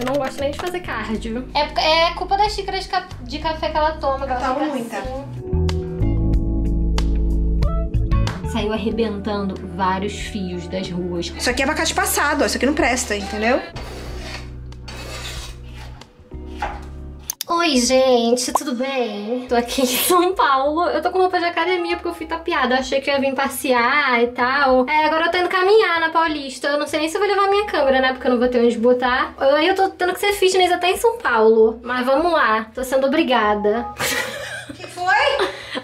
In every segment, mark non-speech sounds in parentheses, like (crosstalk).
Eu não gosto nem de fazer cardio. É, é culpa da xícara de, ca- de café que ela toma. Que ela tomo muita. assim. Saiu arrebentando vários fios das ruas. Isso aqui é abacate passado, ó. Isso aqui não presta, entendeu? Oi, gente, tudo bem? Tô aqui em São Paulo. Eu tô com roupa de academia porque eu fui tapeada. Achei que eu ia vir passear e tal. É, agora eu tô indo caminhar na Paulista. Eu não sei nem se eu vou levar minha câmera, né? Porque eu não vou ter onde botar. Aí eu tô tendo que ser fitness até em São Paulo. Mas vamos lá, tô sendo obrigada. (laughs)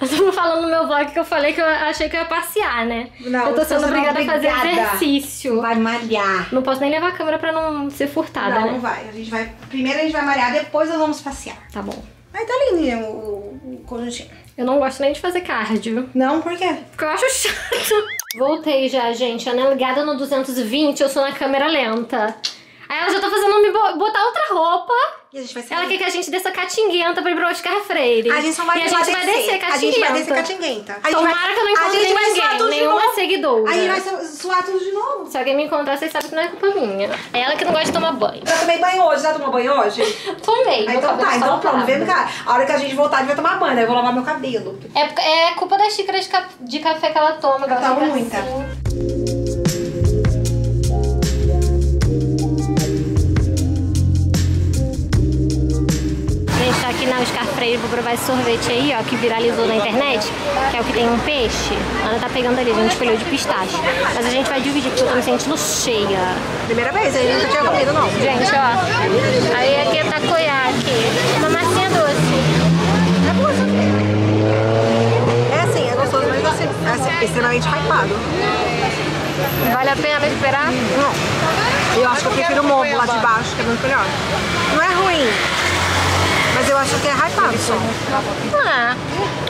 Eu tô falando no meu vlog que eu falei que eu achei que eu ia passear, né? Não, eu tô sendo sendo obrigada a fazer obrigada. exercício. Vai malhar. Não posso nem levar a câmera pra não ser furtada, não, né? não vai. A gente vai. Primeiro a gente vai malhar, depois nós vamos passear. Tá bom. Aí tá lindo né, o, o conjuntinho. Eu não gosto nem de fazer cardio. Não, por quê? Porque eu acho chato. Voltei já, gente. Ana ligada no 220, eu sou na câmera lenta. Aí ela já tá fazendo me bo- botar outra roupa. E a gente vai sair. Ela quer que a gente desça catinguenta pra ir pro Oscar Freire. A gente só vai E a gente vai descer A gente vai descer catinguenta. catinguenta. Tomara vai- que eu não a encontre gente vai suar ninguém, tudo de nenhuma novo. seguidora. A gente vai su- suar tudo de novo. Se alguém me encontrar, vocês sabem que não é culpa minha. É ela que não gosta de tomar banho. Já tomei banho hoje, já tomou banho hoje? (laughs) Tomei. Meu então cabelo tá, então pronto, vem cá. A hora que a gente voltar, a gente vai tomar banho, né? Eu vou lavar meu cabelo. É, é culpa da xícara de, ca- de café que ela toma. ela tomo fica muita. assim. Na Oscar Freire, vou provar esse sorvete aí, ó, que viralizou na internet, que é o que tem um peixe. A Ana tá pegando ali, a gente escolheu de pistache. Mas a gente vai dividir, porque eu tô me sentindo cheia. Primeira vez, a gente nunca tinha comido, não. Gente, ó. Aí aqui é takoyaki. Uma massinha doce. É aqui. É assim, é gostoso, mas assim, é assim, extremamente hypado. Vale a pena esperar? Não. Eu acho que eu prefiro o mombo lá de baixo, que é muito melhor. Não é ruim, mas eu acho que é hypado só. Ah,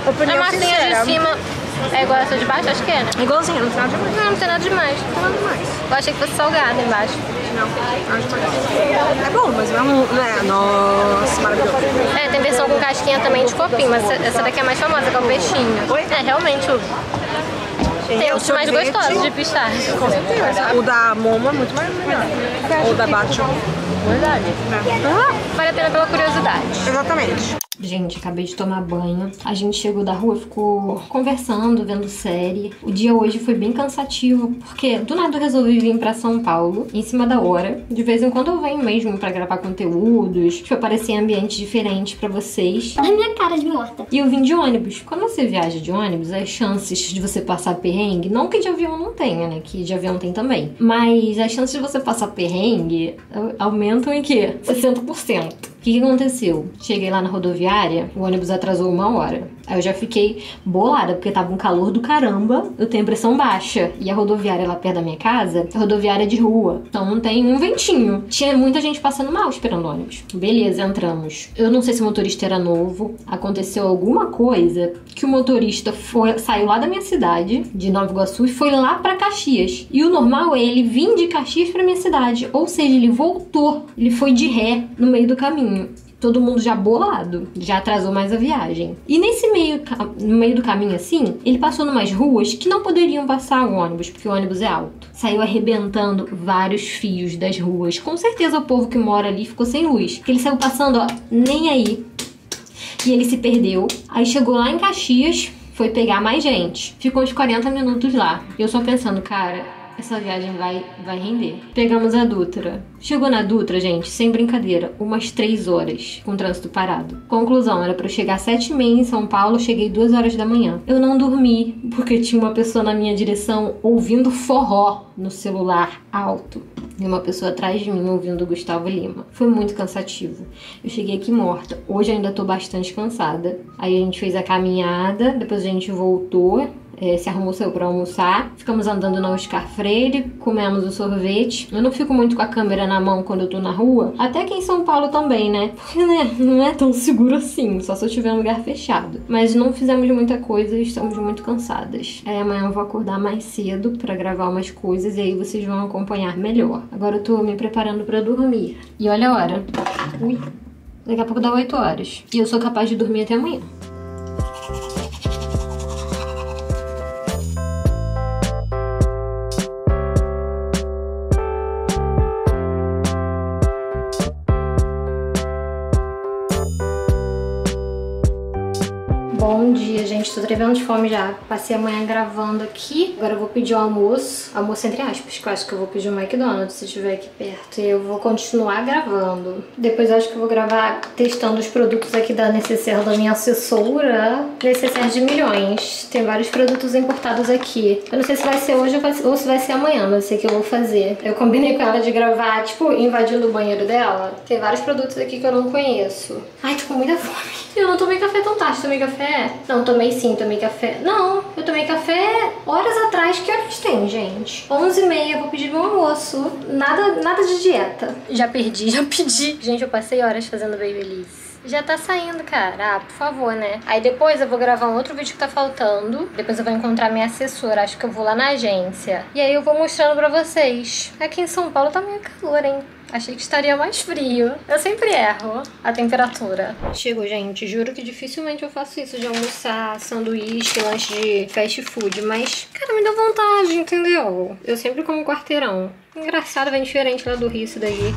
a Opinião massinha sincera. de cima é igual essa de baixo? Acho que é, né? Igualzinho, não tem nada demais. Não, não tem nada demais. Não tem nada demais. Eu achei que fosse salgado embaixo. Não. É bom, mas não é um... né? Nossa, maravilhoso. É, tem versão com casquinha também de copinho, mas essa- daqui é mais famosa, que é o peixinho. Oi? É, realmente, o tem o os mais gostosos de pistache. Com certeza. O da Momo é muito mais melhor. Ou da Batio. Verdade. Vale a pena pela curiosidade. Exatamente. Gente, acabei de tomar banho. A gente chegou da rua, ficou conversando, vendo série. O dia hoje foi bem cansativo, porque do nada eu resolvi vir pra São Paulo, em cima da hora. De vez em quando eu venho mesmo pra gravar conteúdos, pra aparecer em ambientes diferentes pra vocês. A minha cara de morta. E eu vim de ônibus. Quando você viaja de ônibus, as chances de você passar perrengue, não que de avião não tenha, né? Que de avião tem também. Mas as chances de você passar perrengue au- aumentam em quê? 60%. Que, que aconteceu? Cheguei lá na rodoviária, o ônibus atrasou uma hora. Aí eu já fiquei bolada, porque tava um calor do caramba, eu tenho pressão baixa. E a rodoviária lá perto da minha casa é rodoviária de rua. Então não tem um ventinho. Tinha muita gente passando mal esperando ônibus. Beleza, entramos. Eu não sei se o motorista era novo. Aconteceu alguma coisa que o motorista foi, saiu lá da minha cidade, de Nova Iguaçu, e foi lá pra Caxias. E o normal é ele vir de Caxias pra minha cidade. Ou seja, ele voltou. Ele foi de ré no meio do caminho. Todo mundo já bolado, já atrasou mais a viagem. E nesse meio, no meio do caminho assim, ele passou numas ruas que não poderiam passar o ônibus, porque o ônibus é alto. Saiu arrebentando vários fios das ruas. Com certeza o povo que mora ali ficou sem luz. Porque ele saiu passando, ó, nem aí. E ele se perdeu. Aí chegou lá em Caxias, foi pegar mais gente. Ficou uns 40 minutos lá. E eu só pensando, cara, essa viagem vai, vai render. Pegamos a Dutra. Chegou na Dutra, gente, sem brincadeira, umas 3 horas com o trânsito parado. Conclusão, era pra eu chegar às 7 e meia em São Paulo, cheguei 2 horas da manhã. Eu não dormi, porque tinha uma pessoa na minha direção ouvindo forró no celular alto. E uma pessoa atrás de mim ouvindo Gustavo Lima. Foi muito cansativo. Eu cheguei aqui morta. Hoje ainda tô bastante cansada. Aí a gente fez a caminhada, depois a gente voltou. É, se arrumou saiu pra almoçar. Ficamos andando na Oscar Freire, comemos o sorvete. Eu não fico muito com a câmera na mão quando eu tô na rua. Até aqui em São Paulo também, né? Porque né, não é tão seguro assim, só se eu tiver um lugar fechado. Mas não fizemos muita coisa e estamos muito cansadas. Aí amanhã eu vou acordar mais cedo pra gravar umas coisas e aí vocês vão acompanhar melhor. Agora eu tô me preparando pra dormir. E olha a hora. Ui. Daqui a pouco dá 8 horas. E eu sou capaz de dormir até amanhã. Bom dia, gente. Tô trevendo de fome já. Passei a manhã gravando aqui. Agora eu vou pedir o almoço. Almoço entre aspas, que eu acho que eu vou pedir um McDonald's se estiver aqui perto. E eu vou continuar gravando. Depois eu acho que eu vou gravar testando os produtos aqui da Necessaire da minha assessora. Necessaire de milhões. Tem vários produtos importados aqui. Eu não sei se vai ser hoje ou se vai ser amanhã, mas sei que eu vou fazer. Eu combinei com ela de gravar, tipo, invadindo o banheiro dela. Tem vários produtos aqui que eu não conheço. Ai, tô com muita fome. Eu não tomei café tão tarde. Tomei café café? Não, tomei sim, tomei café. Não, eu tomei café horas atrás. Que horas tem, gente? 11h30, vou pedir meu almoço. Nada, nada de dieta. Já perdi, (laughs) já pedi. Gente, eu passei horas fazendo babyliss. Já tá saindo, cara. Ah, por favor, né? Aí depois eu vou gravar um outro vídeo que tá faltando. Depois eu vou encontrar minha assessora. Acho que eu vou lá na agência. E aí eu vou mostrando pra vocês. Aqui em São Paulo tá meio calor, hein? Achei que estaria mais frio. Eu sempre erro a temperatura. Chegou, gente. Juro que dificilmente eu faço isso de almoçar sanduíche, lanche de fast food. Mas, cara, me deu vontade, entendeu? Eu sempre como quarteirão. Engraçado, bem diferente lá do Rio isso daí.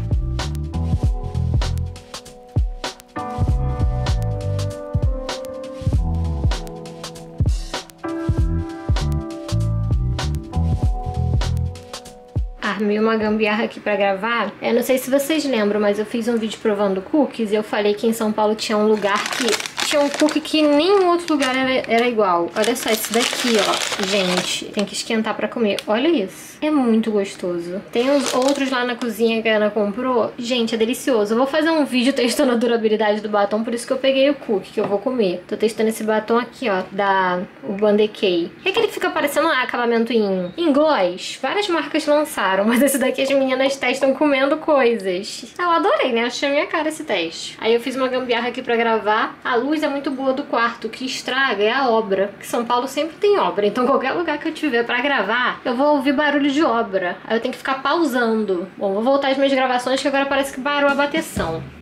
Armei uma gambiarra aqui pra gravar. Eu não sei se vocês lembram, mas eu fiz um vídeo provando cookies e eu falei que em São Paulo tinha um lugar que tinha um cookie que nenhum outro lugar era, era igual. Olha só esse daqui, ó. Gente, tem que esquentar pra comer. Olha isso. É muito gostoso. Tem os outros lá na cozinha que a Ana comprou. Gente, é delicioso. Eu vou fazer um vídeo testando a durabilidade do batom, por isso que eu peguei o cookie que eu vou comer. Tô testando esse batom aqui, ó, da Urban Decay. É que ele fica parecendo um acabamento em, em gloss. Várias marcas lançaram, (laughs) mas esse daqui as meninas testam comendo coisas. Eu adorei, né? Achei a minha cara esse teste. Aí eu fiz uma gambiarra aqui pra gravar. A luz é muito boa do quarto. Que estraga é a obra. Que São Paulo sempre tem obra. Então qualquer lugar que eu tiver pra gravar, eu vou ouvir barulho de obra. Aí eu tenho que ficar pausando. Bom, vou voltar às minhas gravações que agora parece que parou a bateção.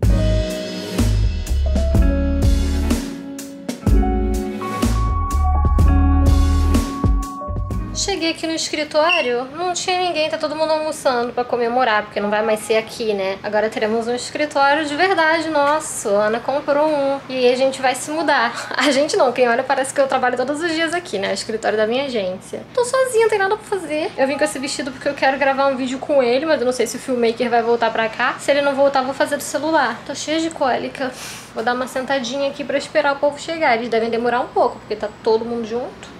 Cheguei aqui no escritório, não tinha ninguém, tá todo mundo almoçando pra comemorar, porque não vai mais ser aqui, né? Agora teremos um escritório de verdade nosso. A Ana comprou um e a gente vai se mudar. (laughs) A gente não, quem olha parece que eu trabalho todos os dias aqui, né? O escritório da minha agência. Tô sozinha, não tem nada pra fazer. Eu vim com esse vestido porque eu quero gravar um vídeo com ele, mas eu não sei se o filmmaker vai voltar pra cá. Se ele não voltar, vou fazer do celular. Tô cheia de cólica. Vou dar uma sentadinha aqui pra esperar o povo chegar. Eles devem demorar um pouco, porque tá todo mundo junto.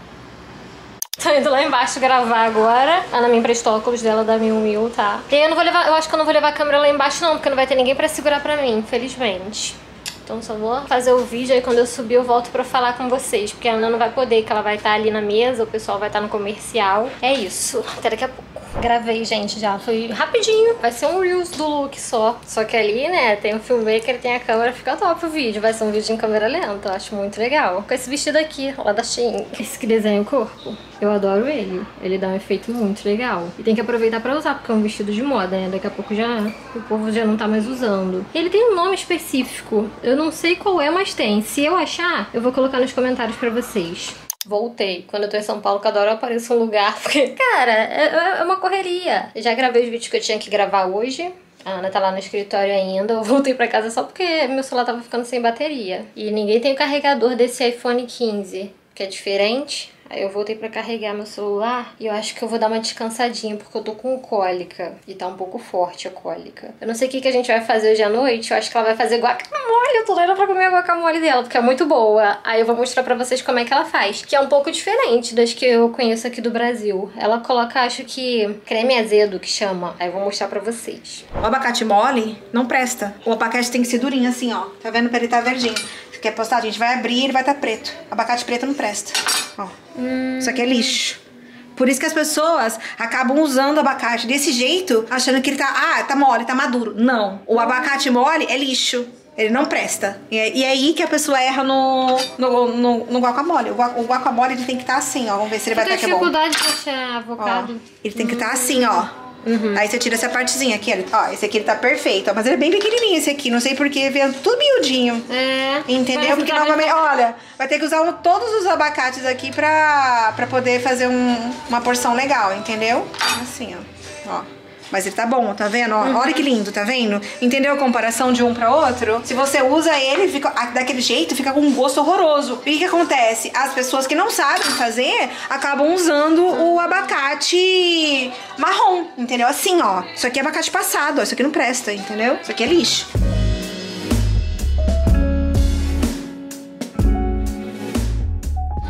Tô indo lá embaixo gravar agora. A Ana me emprestou óculos dela da Mil Mil, tá? E eu não vou levar, eu acho que eu não vou levar a câmera lá embaixo não, porque não vai ter ninguém pra segurar pra mim, infelizmente. Então só vou fazer o vídeo aí quando eu subir eu volto pra falar com vocês, porque a Ana não vai poder, que ela vai estar ali na mesa, o pessoal vai estar no comercial. É isso. Até daqui a pouco. Gravei, gente, já. Foi rapidinho. Vai ser um Reels do look só. Só que ali, né, tem o filmmaker, tem a câmera, fica top o vídeo. Vai ser um vídeo em câmera lenta. Eu acho muito legal. Com esse vestido aqui, lá da Shein. Esse que desenha o corpo. Eu adoro ele. Ele dá um efeito muito legal. E tem que aproveitar pra usar, porque é um vestido de moda, né? Daqui a pouco já o povo já não tá mais usando. Ele tem um nome específico. Eu não sei qual é, mas tem. Se eu achar, eu vou colocar nos comentários pra vocês. Voltei. Quando eu tô em São Paulo, cada hora eu apareço um lugar. (laughs) Porque, cara, é, é uma correria. Já gravei os vídeos que eu tinha que gravar hoje. A Ana tá lá no escritório ainda. Eu (laughs) voltei pra casa só porque meu celular tava ficando sem bateria. E ninguém tem o carregador desse iPhone 15, que é diferente. Aí eu voltei para carregar meu celular e eu acho que eu vou dar uma descansadinha porque eu tô com cólica e tá um pouco forte a cólica. Eu não sei o que, que a gente vai fazer hoje à noite, eu acho que ela vai fazer guacamole, eu tô doida pra comer a guacamole dela porque é muito boa. Aí eu vou mostrar pra vocês como é que ela faz, que é um pouco diferente das que eu conheço aqui do Brasil. Ela coloca, acho que, creme azedo que chama. Aí eu vou mostrar pra vocês. O abacate mole não presta. O abacate tem que ser durinho assim, ó. Tá vendo? Pra ele tá verdinho. Quer postar, a gente vai abrir e ele vai estar tá preto. Abacate preto não presta. Ó. Hum. Isso aqui é lixo. Por isso que as pessoas acabam usando abacate desse jeito, achando que ele tá, ah, tá mole, tá maduro. Não. O abacate mole é lixo. Ele não presta. E é, e é aí que a pessoa erra no, no, no, no guacamole. O, o guacamole ele tem que estar tá assim, ó. Vamos ver se ele vai estar tá aqui bom. dificuldade de achar avocado. Ó, ele tem que estar tá assim, ó. Uhum. Aí você tira essa partezinha aqui, ó. Esse aqui ele tá perfeito, ó, mas ele é bem pequenininho esse aqui. Não sei porque vendo tudo miudinho. É. Entendeu? Porque tá novamente, olha, vai ter que usar todos os abacates aqui pra, pra poder fazer um, uma porção legal, entendeu? Assim, ó. Ó. Mas ele tá bom, tá vendo? Ó, Olha que lindo, tá vendo? Entendeu a comparação de um pra outro? Se você usa ele, fica daquele jeito, fica com um gosto horroroso. E o que, que acontece? As pessoas que não sabem fazer acabam usando o abacate marrom, entendeu? Assim, ó. Isso aqui é abacate passado, ó. Isso aqui não presta, entendeu? Isso aqui é lixo.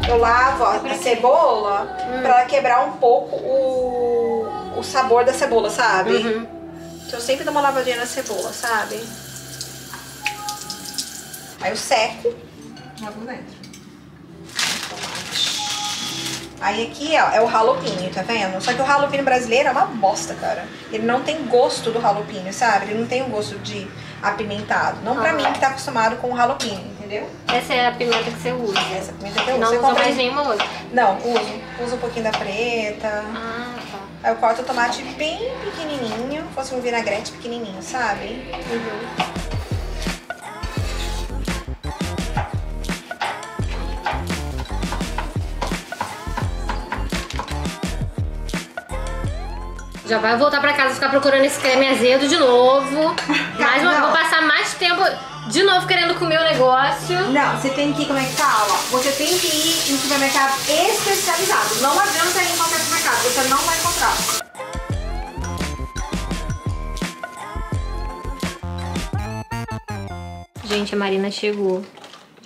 Eu lavo ó, a cebola pra ela quebrar um pouco o, o sabor da cebola, sabe? Então eu sempre dou uma lavadinha na cebola, sabe? Aí eu seco. Jogo dentro. Aí aqui, ó, é o jalapeno, tá vendo? Só que o jalapeno brasileiro é uma bosta, cara. Ele não tem gosto do jalapeno, sabe? Ele não tem o gosto de apimentado. Não pra Ah. mim que tá acostumado com o jalapeno, entendeu? Essa é a pimenta que você usa. Essa pimenta que eu uso. Não Você usa mais em- nenhuma outra. Não, uso. Uso um pouquinho da preta. Ah, eu corto o tomate bem pequenininho, fosse um vinagrete pequenininho, sabe? Já vai voltar pra casa ficar procurando esse creme azedo de novo. (laughs) Mais uma, vou passar mais tempo de novo querendo comer o negócio. Não, você tem que ir, como é que fala? Você tem que ir em supermercado especializado. Não adianta ir em qualquer supermercado, você não vai encontrar. Gente, a Marina chegou.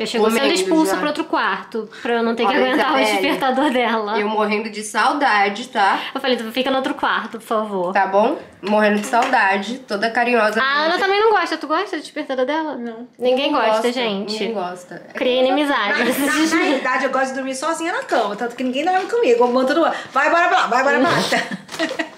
Já chegou Comendo sendo expulsa já. pro outro quarto, pra eu não ter que Olha, aguentar o despertador dela. Eu morrendo de saudade, tá? Eu falei, tu fica no outro quarto, por favor. Tá bom? Morrendo de saudade, toda carinhosa. A Ana também não gosta. Tu gosta do despertador dela? Não. Ninguém gosta, gente. Ninguém gosta. Criei inimizade. Na, na, na verdade, eu gosto de dormir sozinha na cama, tanto que ninguém dorme comigo. Eu mando mundo. Vai pra lá, vai embora pra lá. (laughs)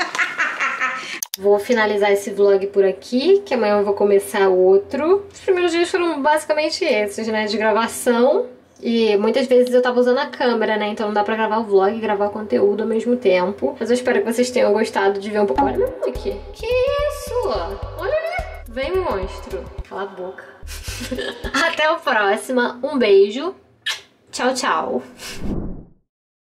Vou finalizar esse vlog por aqui, que amanhã eu vou começar outro. Os primeiros dias foram basicamente esses, né? De gravação. E muitas vezes eu tava usando a câmera, né? Então não dá pra gravar o vlog e gravar conteúdo ao mesmo tempo. Mas eu espero que vocês tenham gostado de ver um pouco. Olha meu look. Que isso? Olha ali. Vem, monstro. Cala a boca. (laughs) Até o próximo. Um beijo. Tchau, tchau.